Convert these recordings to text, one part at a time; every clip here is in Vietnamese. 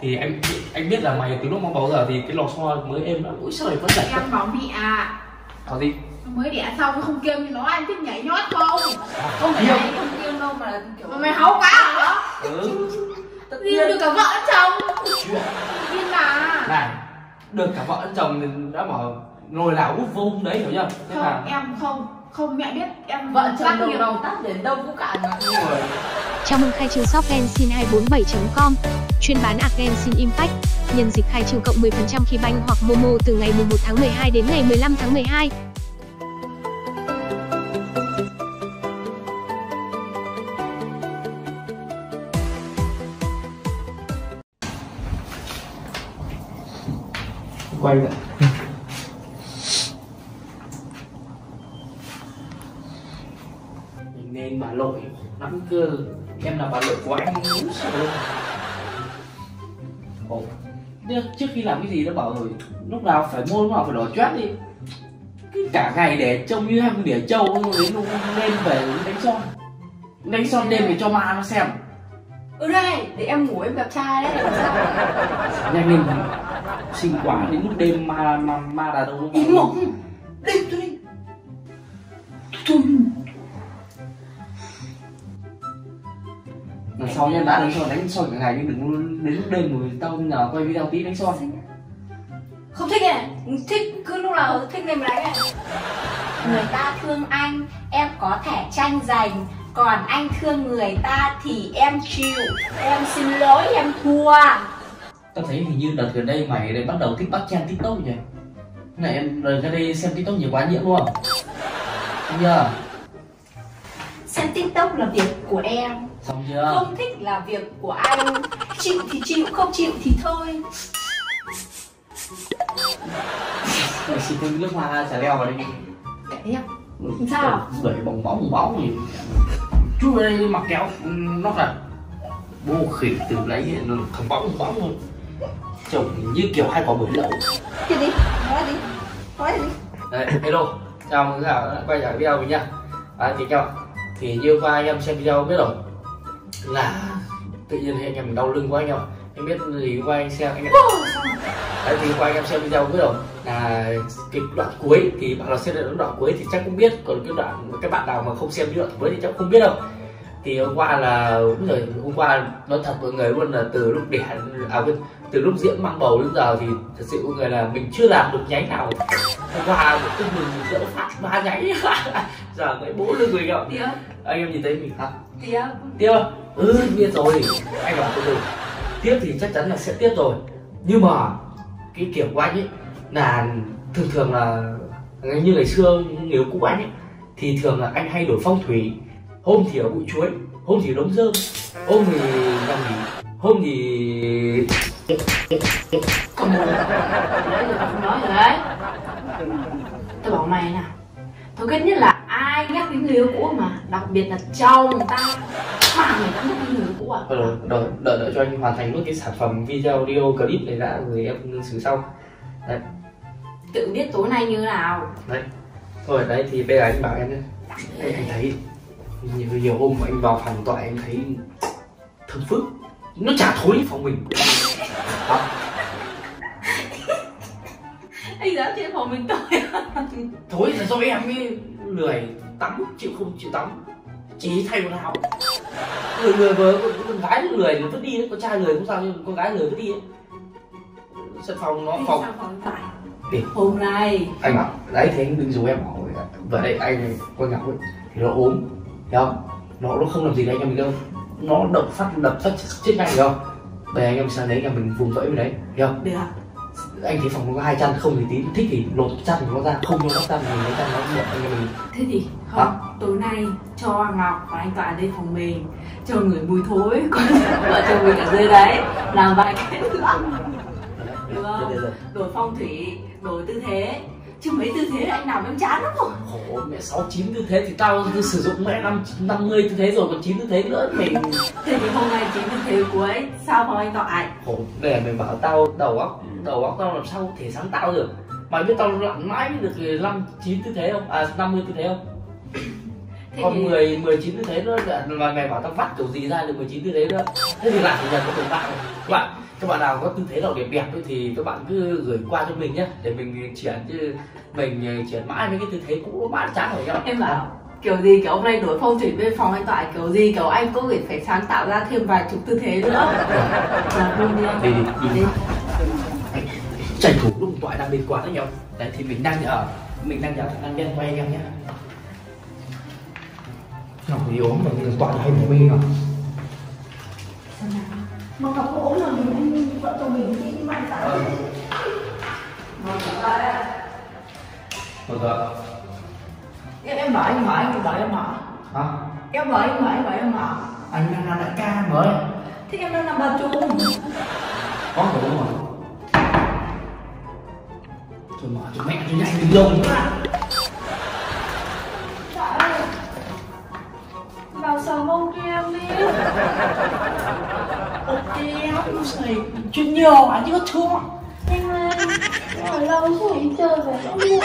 thì anh anh biết là mày từ lúc mang bầu giờ thì cái lò xo mới êm lắm. Ui trời vẫn chảy em bảo mẹ. À có gì mới đẻ xong không kêu như nó anh thích nhảy nhót không? Không phải anh không yêu đâu mà là kiểu mà mày háu quá hả? Ừ. Tự nhiên. được cả vợ lẫn chồng. Điên mà. Này được cả vợ lẫn chồng thì đã bảo nồi vô hôm đấy hiểu chưa? Thế không là em không không mẹ biết em vợ chồng tác đầu tắt đến đâu cũng cạn người Chào mừng khai trương shop gensin247.com Chuyên bán ạc Genshin Impact. Nhân dịp khai trương cộng 10% khi banh hoặc Momo từ ngày 1 tháng 12 đến ngày 15 tháng 12 quay lại Mình nên bà lắm cơ. Em là bà lội của anh. Ồ, trước khi làm cái gì nó bảo rồi lúc nào phải mua lúc nào phải đỏ chót đi. Cứ cả ngày để trông như em đỉa trâu đến lúc lên về đánh son. Đánh son đêm để cho ma nó xem. Ừ đây để em ngủ em gặp trai đấy. Nhanh lên. Xinh quá đến lúc đêm ma ma ma đà đâu im mộng. Đêm tôi đi. Tôi lần sau nha đã đánh son đánh son cả ngày nhưng đừng đến lúc đêm rồi tao nhờ quay video tí đánh son không thích à thích cứ lúc nào thích nên mới đánh à người ta thương anh em có thể tranh giành. Còn anh thương người ta thì em chịu. Em xin lỗi em thua. Tao thấy hình như đợt gần đây mày lại bắt đầu thích bắt chen tiktok nhỉ? Này em đợt gần đây xem tiktok nhiều quá nhiễm luôn. Xong chưa? Xem tiktok là việc của em xong chưa? Không thích là việc của anh chịu thì chịu không chịu thì thôi. Mày xịt thêm nước hoa xả leo vào đây Đấy em Sao? đẩy bóng bong bóng gì. Chú ở đây mặc kéo nó thật. Bố khỉ từ lấy thằng bóng bóng luôn trông như kiểu hai quả bưởi lậu. Cái gì? Nói gì? Nói gì? Đấy, hello, chào mừng các bạn quay lại video mình nha Đấy, thì các bạn, thì như qua anh em xem video biết rồi Là tự nhiên anh em đau lưng quá anh em ạ. Anh biết gì qua anh xem anh em Đấy, thì qua anh em xem video biết rồi Là cái đoạn cuối thì bạn nào xem được đoạn cuối thì chắc cũng biết. Còn cái đoạn, các bạn nào mà không xem đoạn cuối thì chắc không biết đâu. Thì hôm qua là đúng rồi hôm qua nói thật mọi người luôn là từ lúc đẻ à từ lúc diễn mang bầu đến giờ thì thật sự mọi người là mình chưa làm được nháy nào qua một cái mình đỡ phát ba nháy giờ mới bố lưng mình không Tía. Anh em nhìn thấy mình Tía. Tiếp không? ừ biết rồi. Anh bảo từ tiếp thì chắc chắn là sẽ tiếp rồi. Nhưng mà cái kiểu của anh ấy là thường thường là như ngày xưa người cũ anh ấy thì thường là anh hay đổi phong thủy. Hôm thì ở bụi chuối hôm thì đống rơm hôm thì nằm nghỉ hôm thì không nói rồi đấy Ghét nhất là ai nhắc đến người yêu cũ mà? Đặc biệt là chồng ta. Mà người ta nhắc đến người yêu cũ à? Rồi, đợi, đợi, đợi cho anh hoàn thành nốt cái sản phẩm video audio clip này đã rồi em xử sau. Tự biết tối nay như nào. Đấy. Thôi đấy thì bây giờ anh bảo em nhé. Anh, anh thấy nhiều, nhiều hôm anh vào phòng tọa em thấy thơm phức. Nó chả thối phòng mình. Đó, Anh dám trên phòng mình tôi thối là do em ấy lười tắm chịu không chịu tắm. Chỉ thay quần áo. Người người vừa con, gái lười thì vứt đi con trai lười không sao nhưng con gái lười vứt đi sân phòng nó phòng. Đi. Hôm nay anh bảo đấy thế anh đừng dù em bảo vừa đây anh con ngọc ấy thì nó ốm hiểu không? Nó nó không làm gì đấy anh em mình đâu. Nó đập phát đập phát chết ngay không? Giờ anh em sang đấy là mình vùng vẫy với đấy hiểu không? Được anh thấy phòng nó có hai chăn không thì tí thích thì lột chăn của nó ra không cho nó chăn thì lấy chăn nó được anh em mình. Thế thì không, tối nay cho Ngọc và anh Tọa lên phòng mình Cho người mùi thối Còn vợ chồng mình ở dưới đấy Làm vài cái Được không? Đổi phong thủy, đổi tư thế Chứ mấy tư thế anh làm em chán lắm rồi. Khổ mẹ sáu chín tư thế thì tao cứ sử dụng mẹ năm năm mươi tư thế rồi còn chín tư thế nữa mình Thế thì hôm nay chính tư thế cuối Sao phòng anh Tọa khổ để mày bảo tao đầu óc đầu óc tao làm sao có thể sáng tạo được? Mày biết tao lặn mãi mới được năm chín tư thế không? À năm mươi tư thế không Thế còn thì- 10 19 tư thế nữa là- mà mày bảo tao vắt kiểu gì ra được 19 tư thế nữa. Thế thì làm chủ nhật có tồn tại các bạn các bạn nào có tư thế nào đẹp đẹp ấy thì các bạn cứ gửi qua cho mình nhé để mình chuyển chứ mình ờ, chuyển mãi với cái tư thế cũ nó mãi chán rồi nhau em bảo kiểu gì kiểu hôm nay đổi phong thủy bên phòng anh toại kiểu gì kiểu anh cũng phải phải sáng tạo ra thêm vài chục tư thế nữa. Là luôn đi anh đi đi đi. đi. Tranh thủ lúc tọa đang bên quán đấy nhau đấy thì mình đang ở mình đang ở ăn đen quay em nhé Ngọc thì ốm mà người tọa hay mê không Mà. Gặp có ốm là mình vợ chồng mình đi mạnh cả Ờ. Một giờ em em bảo anh bảo anh bảo em bảo. Hả? Em bảo anh bảo anh bảo em bảo. Anh đang làm đại ca mới thế em đang làm bà chung có khổ mà. Thôi mở cho mẹ cho nhanh đi lâu ok không xài chuyện nhiều à, anh chứ có thương Nhanh lên Ở lâu rồi chơi về nó muộn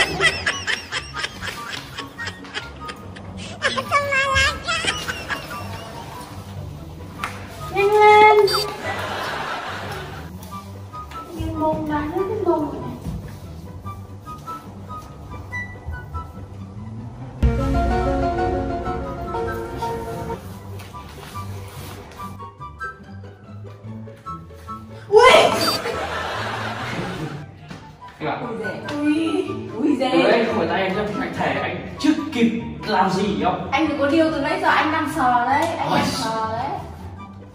bạn ui dè. Ui ui dè đấy không phải tay anh đâu anh thề anh chưa kịp làm gì không anh đừng có điêu từ nãy giờ anh đang sờ đấy anh Ôi. đang sờ đấy.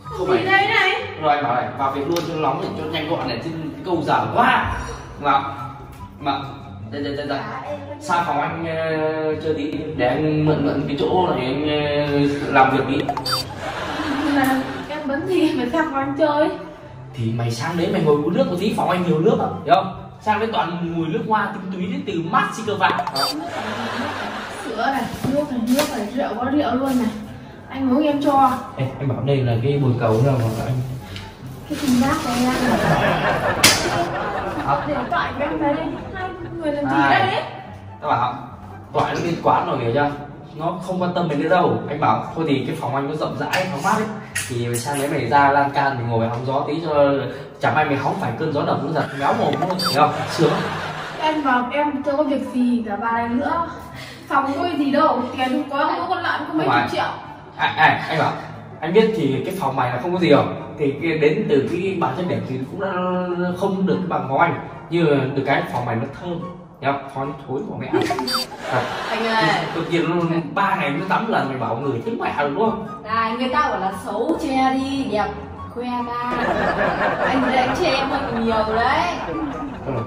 Không phải. Đây này. Rồi anh bảo này vào việc luôn cho nó nóng để cho nhanh gọn này chứ câu dở quá. Mà mà đây đây đây đây. Sang phòng anh ờ, chơi tí để anh mượn mượn cái chỗ này anh ờ, làm việc đi. Nhưng mà em vẫn gì em phải sang quán chơi. Thì mày sang đấy mày ngồi uống nước một tí phòng anh nhiều nước à? Hiểu không sang đấy toàn mùi nước hoa tinh túy đến từ Mexico vàng Sữa này, nước này, nước này, rượu có rượu luôn này. Anh uống em cho. Ê, anh bảo đây là cái bồn cầu nào mà anh? Cái thùng rác này Hả? Để tại với em đấy. Hai người làm gì À. đây? Các bảo Tọa nó bên quán rồi hiểu chưa Nó không quan tâm đến nữa đâu. Anh bảo thôi thì cái phòng anh nó rộng rãi, thoáng mát ấy. Thì sang đấy mày ra lan can thì ngồi hóng gió tí cho Chẳng may mày hóng phải cơn gió đập nó giật méo mồm luôn Hiểu không? Sướng? Em bảo em chưa có việc gì cả bà này nữa. Phòng có gì đâu, tiền có, không có con lợn mấy Không phải. chục triệu. À, à, anh bảo anh biết thì cái phòng mày là không có gì không thì đến từ cái bản chất điểm thì cũng đã không được bằng phòng anh. Như được cái phòng mày nó thơm nhá khói thối của mẹ. Ăn à, anh ơi. Tự nhiên ba ngày nó tắm lần mày bảo người thích mẹ đúng không này người ta bảo là xấu che đi đẹp khoe ra. Anh thấy anh chê em hơi nhiều đấy. Rồi.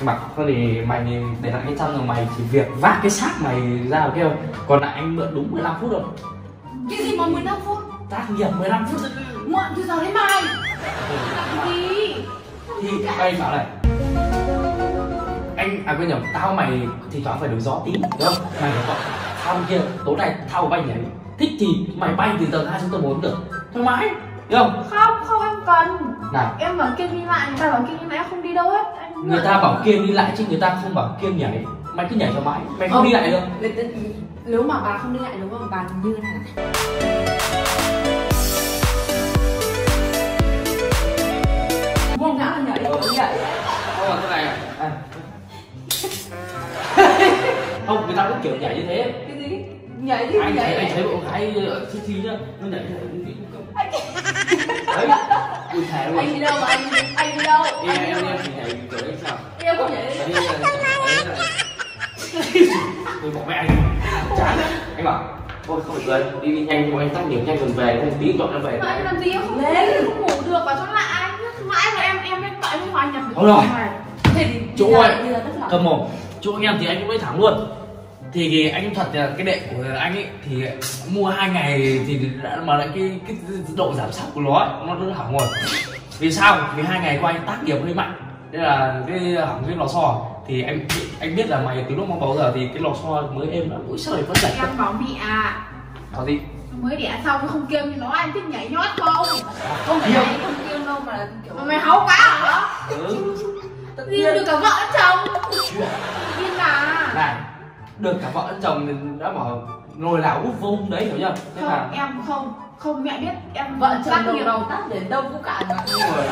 mặc thôi thì mày thì để lại cái chăn rồi mày chỉ việc vác cái xác mày ra kia còn lại anh mượn đúng 15 phút rồi. Cái gì mà 15 phút? Tác nghiệp 15 phút muộn từ giờ đến mai Làm gì? Thì anh bảo này anh à quên nhầm tao mày thì thoảng phải được gió tí đúng không mày phải gọi bên kia tối nay thao bay nhảy thích thì mày bay từ tầng hai xuống tầng bốn được thoải mái đúng không Không, không em cần nào Em bảo kiêm đi lại, người ta bảo kiêm đi lại em không đi đâu hết anh người ta bảo kiêm đi lại chứ người ta không bảo kiêm nhảy mày cứ nhảy thoải mái mày không đi lại được nếu mà bà không đi lại đúng không bà như thế này nhảy đi anh thấy anh nhảy thấy bộ gái ở thi thi nhá nó nhảy như thế đấy ui thề luôn. Anh đi đâu mà anh anh đi đâu? Em em em thì nhảy kiểu đấy sao? Em không nhảy tôi bỏ mẹ anh. Chán anh bảo thôi không cười đi đi nhanh bọn anh tắt điểm nhanh còn về không tí dọn nó về Mà anh làm gì em không Lên. em không ngủ được bảo cho lại Mãi mà em em em tại bên ngoài nhập Thôi rồi. thế thì Chú ơi, cầm mồm. Chỗ anh em thì anh cũng nói thẳng luôn thì, thì anh thật là cái đệ của anh ấy thì mua hai ngày thì đã mà lại cái cái độ giảm sắc của nó ấy, nó nó hỏng rồi. Vì sao? Vì hai ngày qua anh tác nghiệp hơi mạnh nên là cái hỏng cái lò xo. Thì anh anh biết là mày từ lúc mang bầu giờ thì cái lò xo mới êm lắm. Ui trời vẫn chảy. Em bảo mẹ à. Có gì? Mới đẻ xong không kiêm như nó anh thích nhảy nhót không? Không phải nhảy không kiêng đâu mà là kiểu Mà mày háu quá hả? ừ. Đi nhiên được cả vợ lẫn chồng được cả vợ lẫn chồng thì đã bảo nồi nào úp vô đấy hiểu chưa? Thế không là em không không mẹ biết em vợ chồng đầu nghiệp đầu tắt đến đâu cũng cả mà rồi.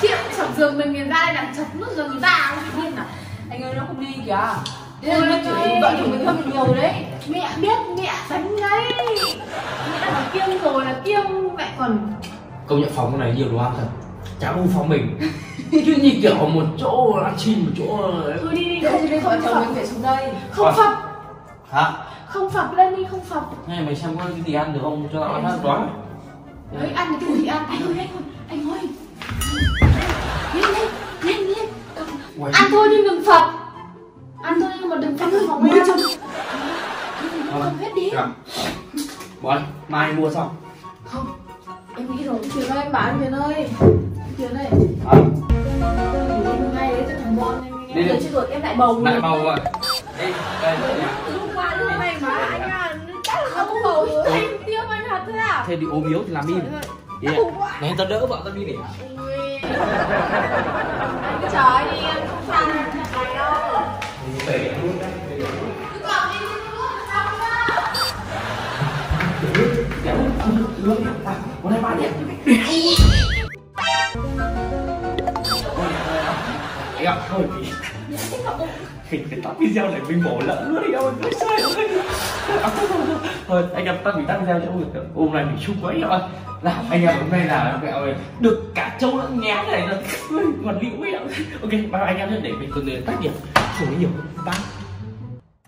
Chị chọc giường mình người ta đây là chọc nước giường người ta không biết à anh ơi nó không đi kìa. Thế là chửi vợ chồng mình hơn mình nhiều rồi đấy. mẹ biết mẹ đánh đấy. Mẹ mà kiêng rồi là kiêng mẹ còn công nhận phòng này nhiều đồ ăn thật. Chả bu phòng mình chứ như kiểu một chỗ ăn xin một chỗ thôi đi đi Thế không vợ không chồng mình phải xuống đây. Không phập hả? Không phập lên đi không phập này mày xem có cái gì ăn được không? Cho tao ăn hết đói. Đấy ăn cái gì ăn. Anh ơi anh ơi anh ơi. Lên lên lên lên. Ăn thôi nhưng đừng phập ăn thôi nhưng mà đừng phập phòng mới em chồng. Không hết đi. Dạ. Bói, mai mua xong. Không em nghĩ rồi Tuyền ơi em bảo anh Tuyền ơi. Tuyền ơi. À, đấy thằng em em đi. chưa được em lại bầu Lại bầu rồi Đây, đây, hôm qua hôm nay mà anh à chắc là không bầu anh tiêm anh thật thế à Thế đi ốm yếu thì làm im yeah. Này tao đỡ vợ tao đi để. Anh trời đi em không em thật này đâu Tể luôn cứ còn đi sao không à, Con này bán đẹp Anh ạ, thôi thì cái tắt video này mình bỏ lỡ luôn đi em ơi thôi, thôi, thôi. anh em tắt mình tắt video cho được hôm nay mình chung quá em ơi. Nào anh em hôm nay là mẹ ơi được cả châu lẫn nhé này là còn liễu ấy ạ ok bao anh em nhé để mình còn tắt điểm không có nhiều bye